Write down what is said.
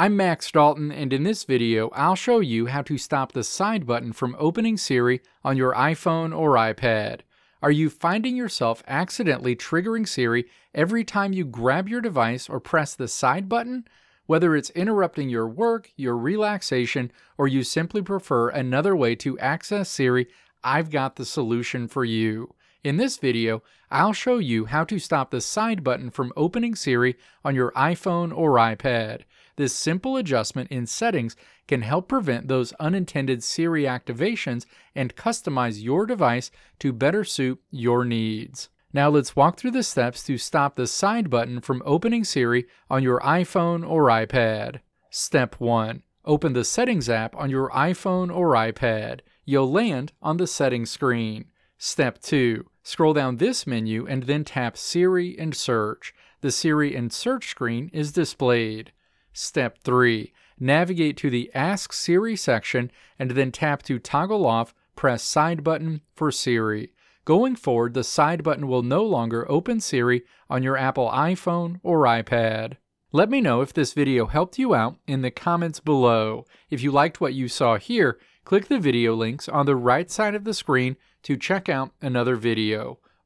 I'm Max Dalton and in this video I'll show you how to stop the side button from opening Siri on your iPhone or iPad. Are you finding yourself accidentally triggering Siri every time you grab your device or press the side button? Whether it's interrupting your work, your relaxation, or you simply prefer another way to access Siri, I've got the solution for you. In this video, I'll show you how to stop the side button from opening Siri on your iPhone or iPad. This simple adjustment in settings can help prevent those unintended Siri activations and customize your device to better suit your needs. Now let's walk through the steps to stop the side button from opening Siri on your iPhone or iPad. Step 1. Open the Settings app on your iPhone or iPad. You'll land on the settings screen. Step 2. Scroll down this menu and then tap Siri and Search. The Siri and Search screen is displayed. Step 3. Navigate to the Ask Siri section and then tap to toggle off press side button for Siri. Going forward, the side button will no longer open Siri on your Apple iPhone or iPad. Let me know if this video helped you out in the comments below. If you liked what you saw here, click the video links on the right side of the screen to check out another video.